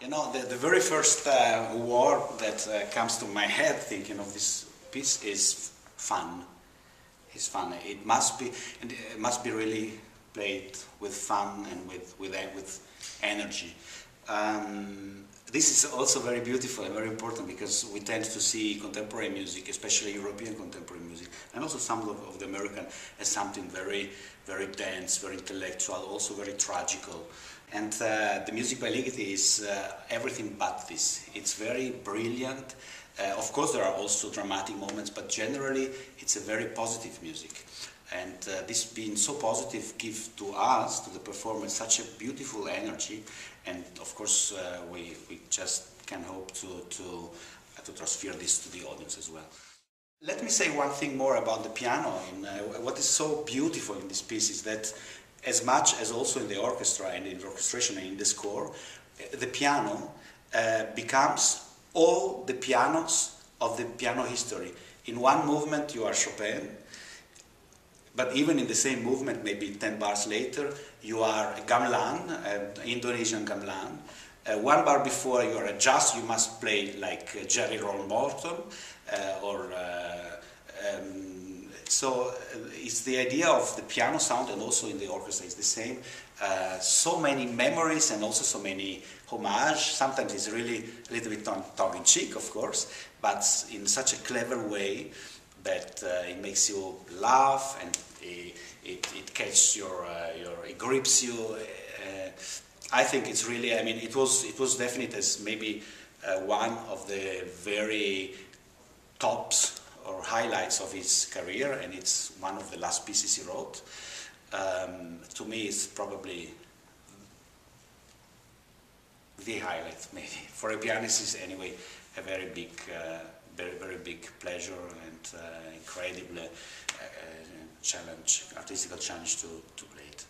You know, the, the very first uh, word that uh, comes to my head thinking of this piece is fun. It's fun. It must be, it must be really played with fun and with with with energy. Um, this is also very beautiful and very important because we tend to see contemporary music, especially European contemporary music, and also some of, of the American, as something very, very dense, very intellectual, also very tragical. And uh, the music by Ligeti is uh, everything but this. It's very brilliant. Uh, of course, there are also dramatic moments, but generally, it's a very positive music. And uh, this being so positive gives to us, to the performance, such a beautiful energy. And of course, uh, we, we just can hope to, to, uh, to transfer this to the audience as well. Let me say one thing more about the piano. In, uh, what is so beautiful in this piece is that as much as also in the orchestra and in the orchestration and in the score, the piano uh, becomes all the pianos of the piano history. In one movement you are Chopin, but even in the same movement, maybe 10 bars later, you are a gamelan, an Indonesian gamelan. Uh, one bar before you are a jazz, you must play like uh, Jelly Roll Morton uh, or uh, um, so uh, it's the idea of the piano sound and also in the orchestra is the same. Uh, so many memories and also so many homage. Sometimes it's really a little bit tongue-in-cheek, of course, but in such a clever way that uh, it makes you laugh and it, it, it catches your, uh, your, it grips you. Uh, I think it's really, I mean, it was, it was definite as maybe uh, one of the very tops or highlights of his career and it's one of the last pieces he wrote. Um, to me, it's probably the highlight, maybe. For a pianist, is anyway a very big uh, very, very big pleasure uh, incredible uh, uh, challenge, artistical challenge to, to play it.